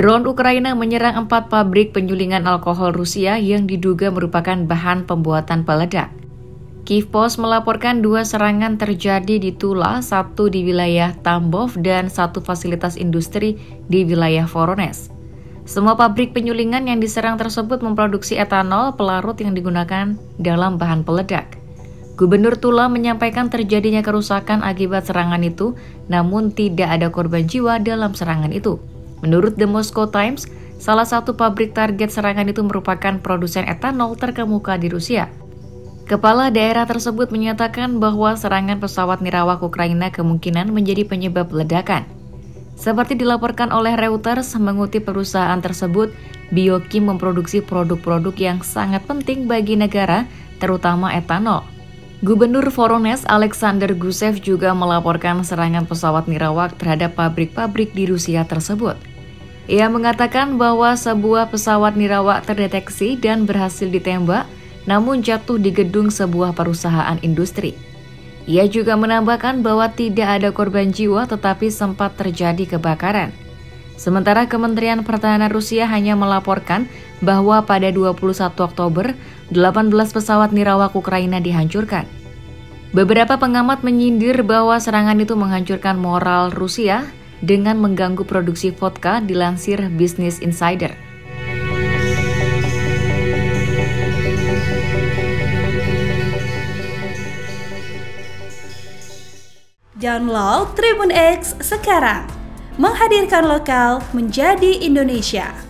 Drone Ukraina menyerang empat pabrik penyulingan alkohol Rusia yang diduga merupakan bahan pembuatan peledak. Kiev Post melaporkan dua serangan terjadi di Tula, satu di wilayah Tambov dan satu fasilitas industri di wilayah Voronezh. Semua pabrik penyulingan yang diserang tersebut memproduksi etanol pelarut yang digunakan dalam bahan peledak. Gubernur Tula menyampaikan terjadinya kerusakan akibat serangan itu, namun tidak ada korban jiwa dalam serangan itu. Menurut The Moscow Times, salah satu pabrik target serangan itu merupakan produsen etanol terkemuka di Rusia. Kepala daerah tersebut menyatakan bahwa serangan pesawat nirawak Ukraina kemungkinan menjadi penyebab ledakan. Seperti dilaporkan oleh Reuters, mengutip perusahaan tersebut, Biokim memproduksi produk-produk yang sangat penting bagi negara, terutama etanol. Gubernur Voronezh Alexander Gusev juga melaporkan serangan pesawat nirawak terhadap pabrik-pabrik di Rusia tersebut. Ia mengatakan bahwa sebuah pesawat nirawak terdeteksi dan berhasil ditembak, namun jatuh di gedung sebuah perusahaan industri. Ia juga menambahkan bahwa tidak ada korban jiwa tetapi sempat terjadi kebakaran. Sementara Kementerian Pertahanan Rusia hanya melaporkan bahwa pada 21 Oktober, 18 pesawat nirawak Ukraina dihancurkan. Beberapa pengamat menyindir bahwa serangan itu menghancurkan moral Rusia dengan mengganggu produksi vodka dilansir Business Insider. Download Tribun X sekarang, menghadirkan lokal menjadi Indonesia.